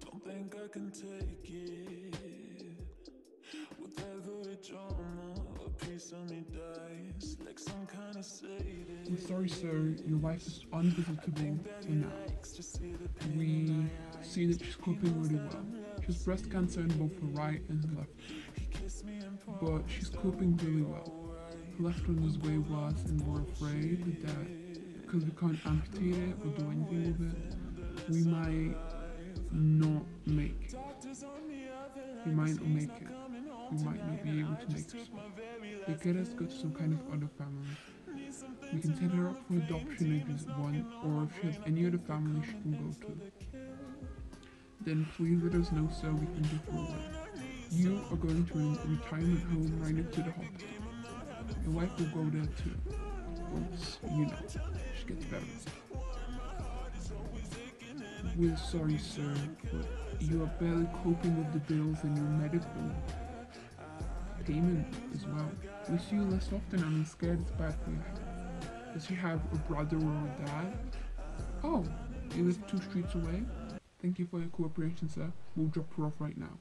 Don't think I can take it. With every drama, a piece of me dies like some kind of sadist. I'm sorry, sir. Your wife is unvisitable for now. We see that she's coping really well. She has breast cancer in both her right and left, but she's coping really well. Her left one was way worse, and we're afraid that because we can't amputate it or do anything with it, we might not make it. We might not make it. We might not be able to make it. They get us go to some kind of other family. We can set her up for adoption if you want, or if she has any other family she can go to. Then please let us know so we can do further. You are going to a retirement home right next to the hospital. Your wife will go there too. Once, you know, gets better. We're sorry, sir, but you are barely coping with the bills and your medical payment as well. We see you less often and I'm scared it's bad for you. Does she have a brother or a dad? Oh, you live two streets away? Thank you for your cooperation, sir. We'll drop her off right now.